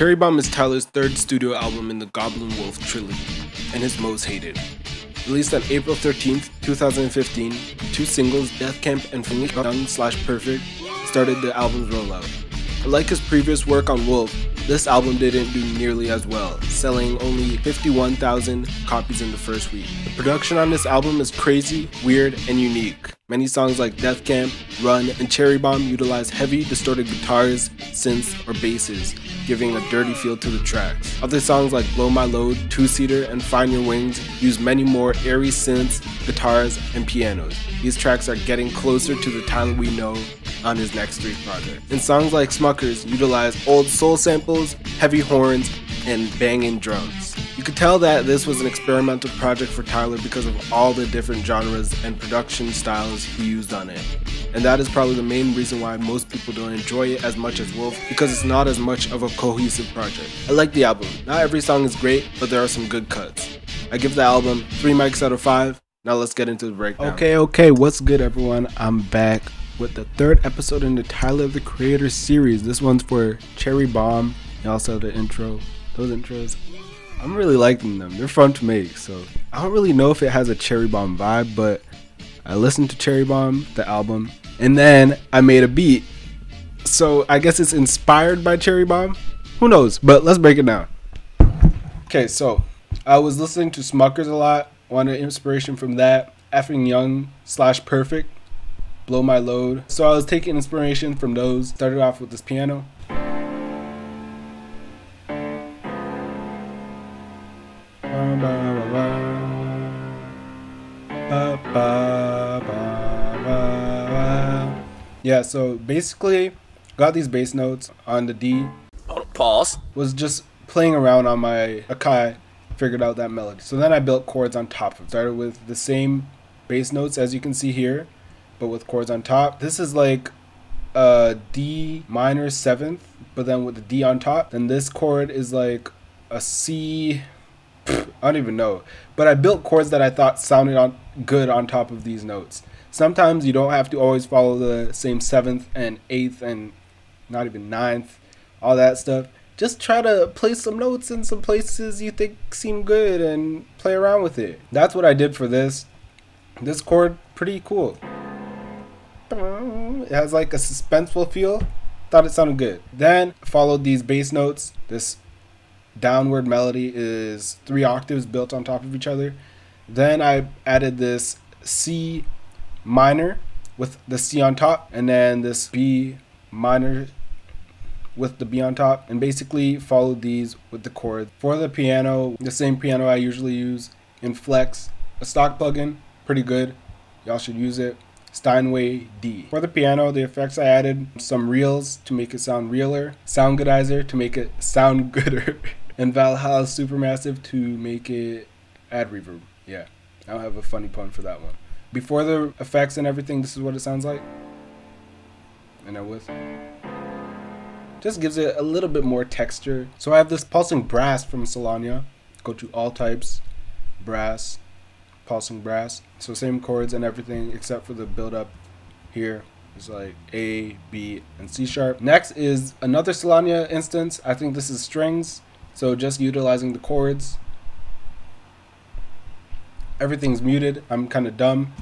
Cherry Bomb is Tyler's third studio album in the Goblin Wolf trilogy, and his most hated. Released on April 13th, 2015, two singles, Death Camp and Finish Young slash Perfect, started the album's rollout. Like his previous work on Wolf, this album didn't do nearly as well, selling only 51,000 copies in the first week. The production on this album is crazy, weird, and unique. Many songs like Death Camp, Run, and Cherry Bomb utilize heavy, distorted guitars, synths, or basses, giving a dirty feel to the tracks. Other songs like Blow My Load, Two Seater, and Find Your Wings use many more airy synths, guitars, and pianos. These tracks are getting closer to the Tyler we know on his next three projects. And songs like Smuckers utilize old soul samples, heavy horns, and banging drums. You could tell that this was an experimental project for Tyler because of all the different genres and production styles he used on it. And that is probably the main reason why most people don't enjoy it as much as Wolf because it's not as much of a cohesive project. I like the album. Not every song is great, but there are some good cuts. I give the album 3 mics out of 5. Now let's get into the breakdown. Okay, okay, what's good everyone? I'm back with the third episode in the Tyler the Creator series. This one's for Cherry Bomb and also the intro. Those intros, I'm really liking them. They're fun to make. So I don't really know if it has a Cherry Bomb vibe, but I listened to Cherry Bomb, the album, and then I made a beat. So I guess it's inspired by Cherry Bomb. Who knows? But let's break it down. Okay, so I was listening to Smuckers a lot. Wanted inspiration from that. Effing Young slash Perfect. Blow My Load. So I was taking inspiration from those. Started off with this piano. Yeah, so basically, got these bass notes on the D. Pause. Was just playing around on my Akai, figured out that melody. So then I built chords on top of it. Started with the same bass notes as you can see here, but with chords on top. This is like a D minor seventh, but then with the D on top. Then this chord is like a C. I don't even know. But I built chords that I thought sounded on good on top of these notes sometimes you don't have to always follow the same seventh and eighth and not even ninth, all that stuff. Just try to place some notes in some places you think seem good and play around with it. That's what I did for this. This chord, pretty cool. It has like a suspenseful feel. Thought it sounded good. Then followed these bass notes. This downward melody is three octaves built on top of each other. Then I added this C minor with the C on top, and then this B minor with the B on top, and basically follow these with the chords. For the piano, the same piano I usually use in Flex, a stock plugin, pretty good. Y'all should use it. Steinway D. For the piano, the effects I added some reels to make it sound realer, Soundgoodizer to make it sound gooder, and Valhalla Supermassive to make it add reverb. Yeah, I don't have a funny pun for that one. Before the effects and everything, this is what it sounds like. And then with just gives it a little bit more texture. So I have this pulsing brass from Solania. Go to all types, brass, pulsing brass. So same chords and everything except for the build up here. It's like A, B, and C sharp. Next is another Solania instance. I think this is strings. So just utilizing the chords everything's muted. I'm kind of dumb.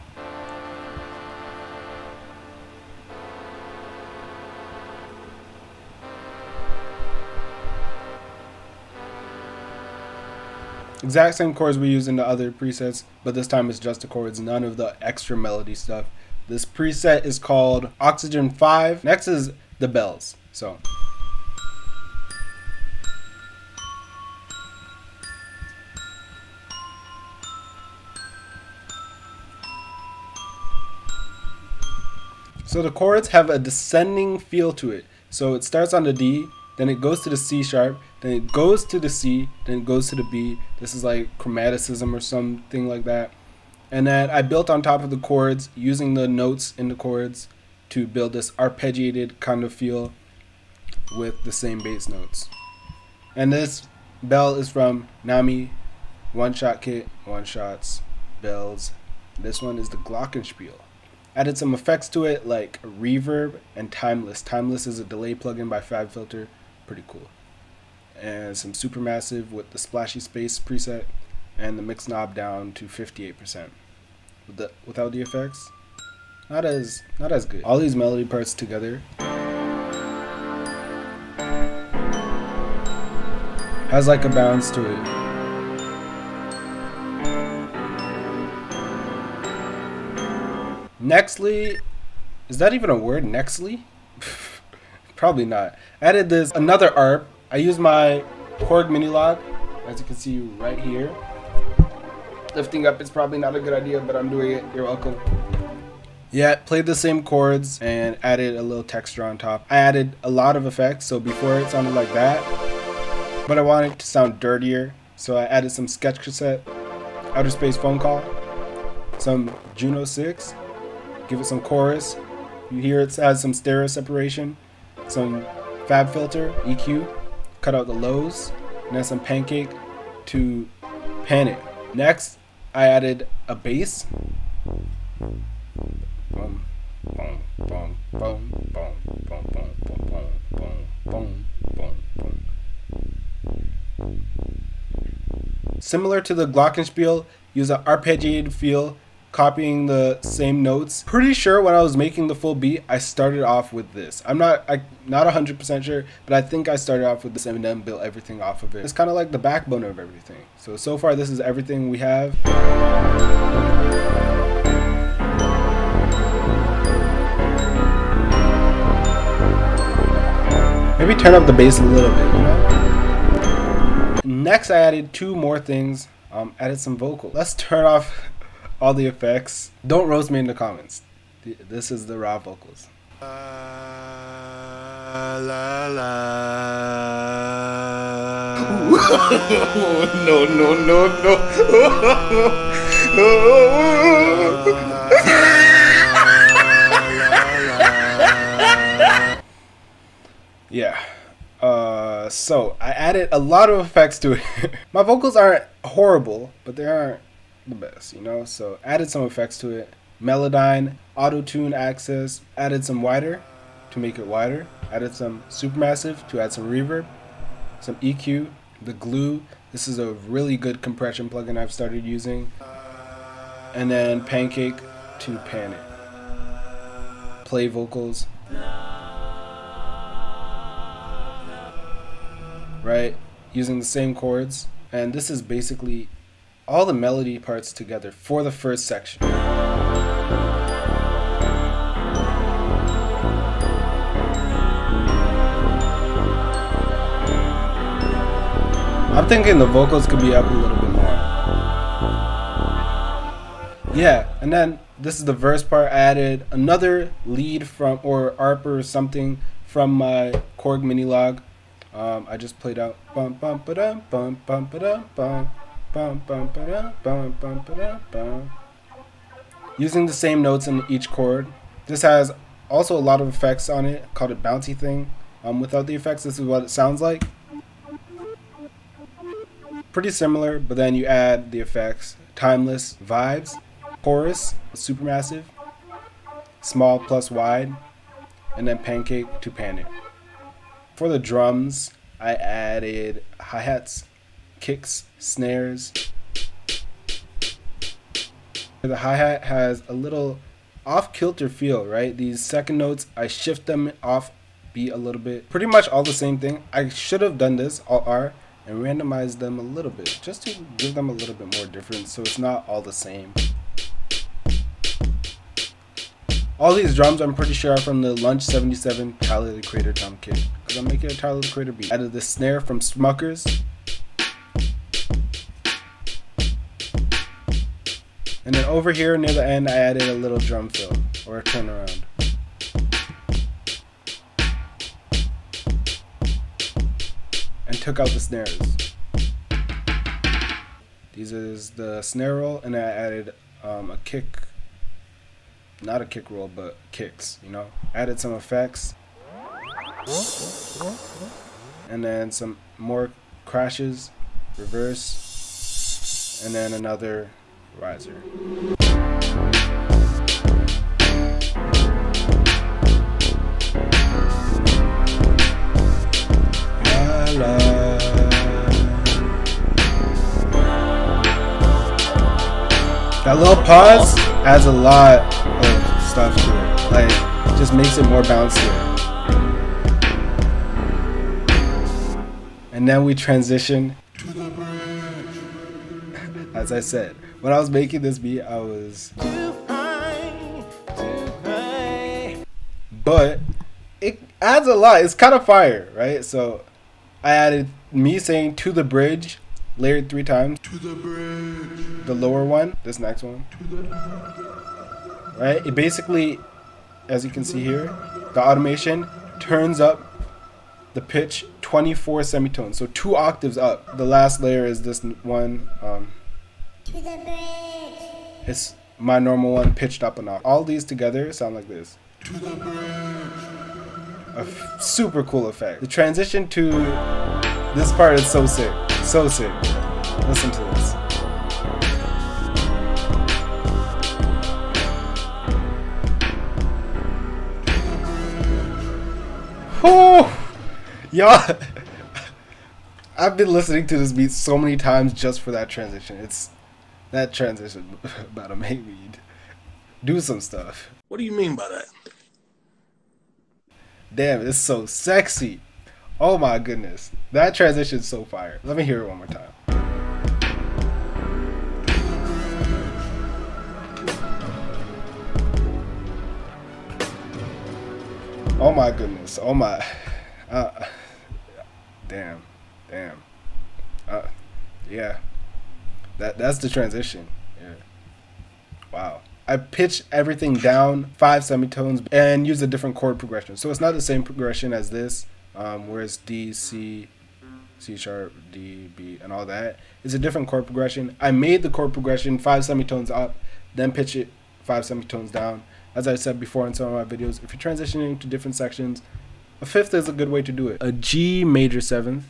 Exact same chords we use in the other presets, but this time it's just the chords, none of the extra melody stuff. This preset is called Oxygen 5. Next is the bells. So. So the chords have a descending feel to it. So it starts on the D, then it goes to the C sharp, then it goes to the C, then it goes to the B. This is like chromaticism or something like that. And then I built on top of the chords using the notes in the chords to build this arpeggiated kind of feel with the same bass notes. And this bell is from Nami One Shot Kit, One Shots, Bells. This one is the Glockenspiel. Added some effects to it like reverb and timeless. Timeless is a delay plugin by FabFilter. Pretty cool. and some supermassive with the splashy space preset and the mix knob down to 58%. With the, without the effects, not as not as good. All these melody parts together has like a bounce to it. Nextly, is that even a word? Nextly? Probably not. Added this another ARP. I used my Korg Minilogue, as you can see right here. Lifting up is probably not a good idea, but I'm doing it. You're welcome. Yeah, played the same chords and added a little texture on top. I added a lot of effects, so before it sounded like that, but I wanted it to sound dirtier, so I added some sketch cassette, outer space phone call, some Juno 6, give it some chorus. You hear it has some stereo separation, some FabFilter, EQ, cut out the lows, and then some pancake to pan it. Next, I added a bass. Boom, boom, boom, boom, boom, boom, boom, boom, boom, boom, boom, boom. Similar to the Glockenspiel, use an arpeggiated feel copying the same notes. Pretty sure when I was making the full beat, I started off with this. I'm not I not 100% sure, but I think I started off with this and then built everything off of it. It's kind of like the backbone of everything. So, so far this is everything we have. Maybe turn up the bass a little bit, you know? Next, I added two more things. Um, added some vocal. Let's turn off all the effects. Don't roast me in the comments. This is the raw vocals. La, la, la. no, no, no, no. yeah. Uh, so I added a lot of effects to it. My vocals aren't horrible, but they aren't the best, you know? So added some effects to it. Melodyne, auto tune access, added some wider to make it wider, added some supermassive to add some reverb, some EQ, the glue. This is a really good compression plugin I've started using. And then Pancake to pan it. Play vocals. Right? Using the same chords. And this is basically all the melody parts together for the first section. I'm thinking the vocals could be up a little bit more. Yeah, and then this is the verse part. I added another lead from or ARP or something from my Korg Minilogue. Um, I just played out bum bum ba dum bum bum ba dum bum Bum, bum, ba bum, bum, ba bum. Using the same notes in each chord. This has also a lot of effects on it, called a bouncy thing. Um, without the effects, this is what it sounds like. Pretty similar, but then you add the effects. Timeless vibes, chorus, supermassive, small plus wide, and then pancake to panic. For the drums, I added hi-hats, kicks, snares. The hi-hat has a little off-kilter feel, right? These second notes, I shift them off beat a little bit. Pretty much all the same thing. I should have done this, all R, and randomized them a little bit, just to give them a little bit more difference so it's not all the same. All these drums, I'm pretty sure, are from the Lunch 77 Tyler the Creator drum kit. Because I'm making a Tyler the Creator beat. Added the snare from Smuckers. And then over here near the end, I added a little drum fill or a turnaround. And took out the snares. These is the snare roll, and I added um, a kick, not a kick roll, but kicks, you know. Added some effects. And then some more crashes, reverse, and then another riser. That little pause adds a lot of stuff to it. Like, just makes it more bouncier. And then we transition. As I said when I was making this beat, I was. But it adds a lot. It's kind of fire, right? So I added me saying to the bridge, layered three times. To the bridge. The lower one, this next one. Right? It basically, as you can see here, the automation turns up the pitch 24 semitones, so two octaves up. The last layer is this one. Um, to the bridge. It's my normal one pitched up a notch. All these together sound like this. To the bridge. A super cool effect. The transition to this part is so sick. So sick. Listen to this. Whew. Y'all, I've been listening to this beat so many times just for that transition. It's that transition about make me do some stuff. What do you mean by that? Damn, it's so sexy. Oh my goodness. That transition's so fire. Let me hear it one more time. Oh my goodness. Oh my. Uh, damn. Damn. Uh, yeah. That that's the transition. Yeah. Wow. I pitch everything down five semitones and use a different chord progression. So it's not the same progression as this, um, where it's D, C, C sharp, D, B, and all that. It's a different chord progression. I made the chord progression five semitones up, then pitch it five semitones down. As I said before in some of my videos, if you're transitioning to different sections, a fifth is a good way to do it. A G major seventh,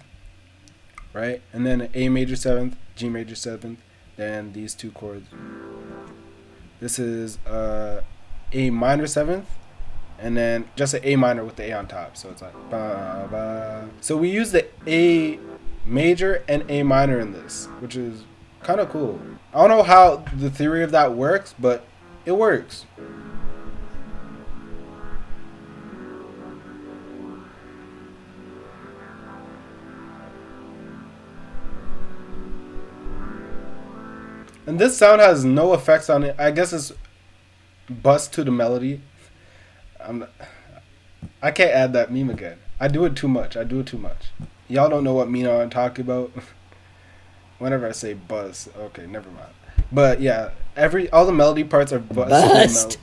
right? And then an A major seventh, G major seventh, then these two chords. This is uh, A minor seventh, and then just an A minor with the A on top. So it's like ba ba. So we use the A major and A minor in this, which is kind of cool. I don't know how the theory of that works, but it works. And this sound has no effects on it. I guess it's bust to the melody. I'm, I can't add that meme again. I do it too much. I do it too much. Y'all don't know what meme I'm talking about. Whenever I say buzz, okay, never mind. But yeah, every all the melody parts are bust, bust.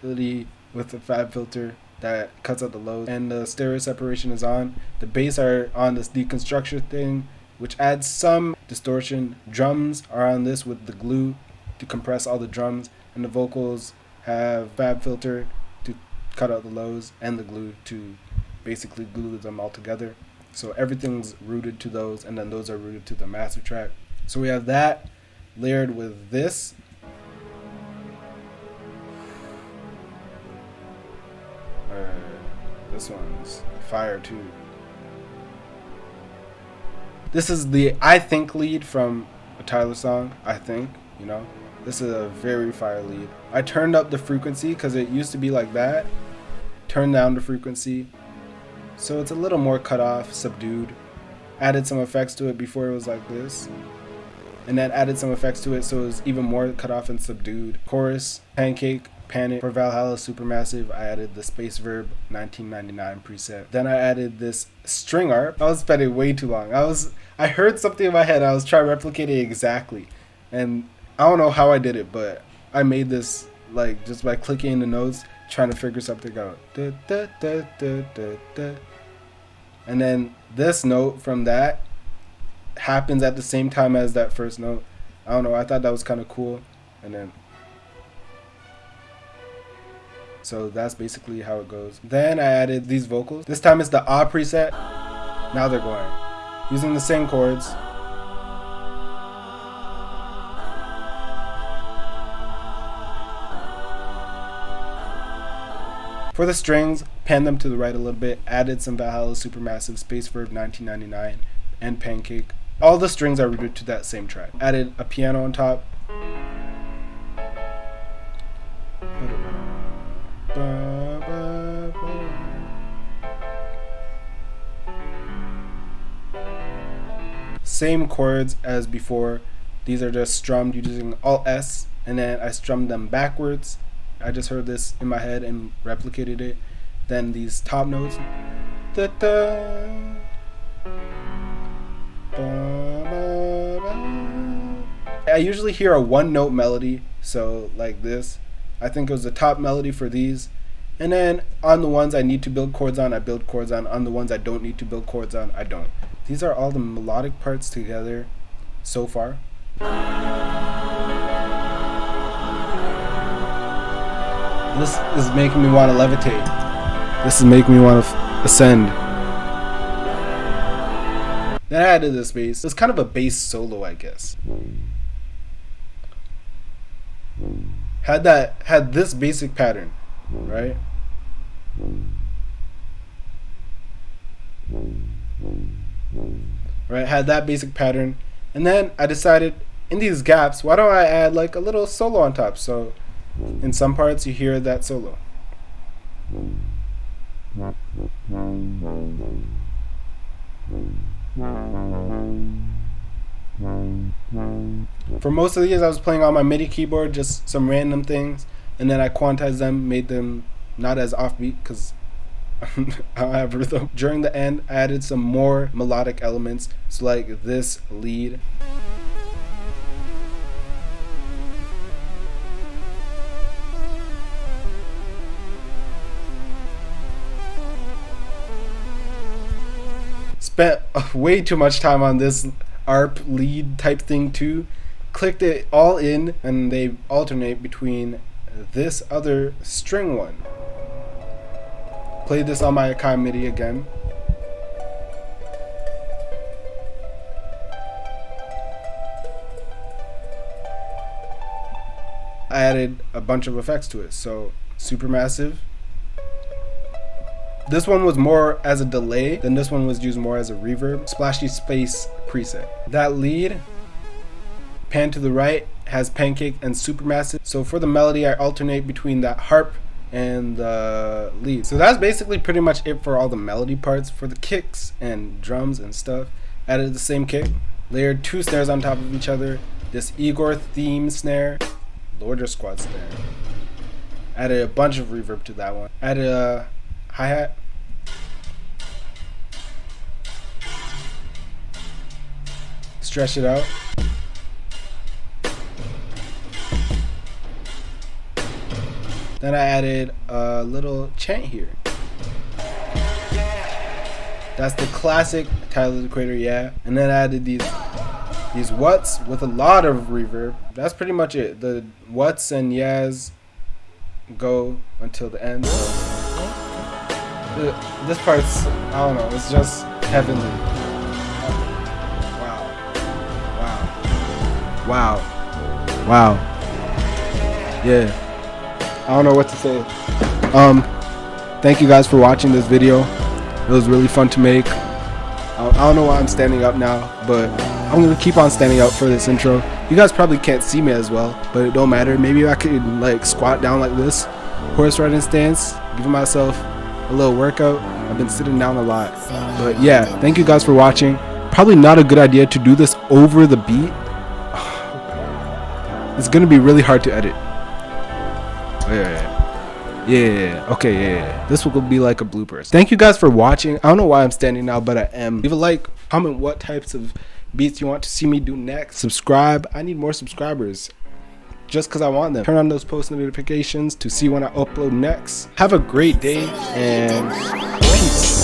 melody with the FabFilter that cuts out the lows, and the stereo separation is on. The bass are on this deconstruction thing which adds some distortion. Drums are on this with the glue to compress all the drums, and the vocals have FabFilter to cut out the lows and the glue to basically glue them all together. So everything's rooted to those, and then those are rooted to the master track. So we have that layered with this. Uh, this one's fire too. This is the I think lead from a Tyler song. I think you know. This is a very fire lead. I turned up the frequency because it used to be like that. Turned down the frequency, so it's a little more cut off, subdued. Added some effects to it before it was like this, and then added some effects to it so it was even more cut off and subdued. Chorus, pancake, Panic for Valhalla Supermassive, I added the Space Verb 1999 preset. Then I added this string arp. I was spending way too long. I was I heard something in my head. I was trying to replicate it exactly, and I don't know how I did it, but I made this like just by clicking in the notes, trying to figure something out. Da, da, da. And then this note from that happens at the same time as that first note. I don't know. I thought that was kind of cool, and then So that's basically how it goes. Then I added these vocals. This time it's the ah preset. Now they're going. Using the same chords. For the strings, pan them to the right a little bit, added some Valhalla Supermassive, Space Verb 1999, and Pancake. All the strings are rooted to that same track. Added a piano on top, same chords as before. These are just strummed using Alt S, and then I strummed them backwards. I just heard this in my head and replicated it. Then these top notes. Da -da, I usually hear a one note melody, so like this. I think it was the top melody for these. And then on the ones I need to build chords on, I build chords on. On the ones I don't need to build chords on, I don't. These are all the melodic parts together so far. This is making me want to levitate. This is making me want to ascend. Then I added this bass. It's kind of a bass solo, I guess. Had that had this basic pattern, right? Right, had that basic pattern. And then I decided in these gaps, why don't I add like a little solo on top? So in some parts you hear that solo. For most of the years I was playing on my MIDI keyboard, just some random things, and then I quantized them, made them not as offbeat because Have rhythm. During the end, I added some more melodic elements, so like this lead. Spent way too much time on this ARP lead type thing too. Clicked it all in and they alternate between this other string one. Played this on my Akai MIDI again. I added a bunch of effects to it. So Supermassive, this one was more as a delay, then this one was used more as a reverb. Splashy Space preset. That lead, pan to the right, has Pancake and Supermassive. So for the melody, I alternate between that harp and the lead. So that's basically pretty much it for all the melody parts. For the kicks and drums and stuff, added the same kick, layered two snares on top of each other, this Igor theme snare, Lorder Squad snare. Added a bunch of reverb to that one. Added a hi-hat. Stretch it out. Then I added a little chant here. That's the classic Tyler the Creator, yeah. And then I added these these whats with a lot of reverb. That's pretty much it. The whats and yes go until the end. So this part's, I don't know, it's just heavenly. Wow. Wow. Wow. Wow. Yeah. I don't know what to say. Um, thank you guys for watching this video. It was really fun to make. I don't know why I'm standing up now, but I'm gonna keep on standing up for this intro. You guys probably can't see me as well, but it don't matter. Maybe I could like squat down like this, horse riding stance, giving myself a little workout. I've been sitting down a lot. But yeah, thank you guys for watching. Probably not a good idea to do this over the beat. It's gonna be really hard to edit. Oh, yeah, yeah, yeah. Okay, yeah, yeah. This will be like a bloopers. Thank you guys for watching. I don't know why I'm standing now, but I am. Leave a like, comment what types of beats you want to see me do next. Subscribe. I need more subscribers just because I want them. Turn on those post notifications to see when I upload next. Have a great day and peace.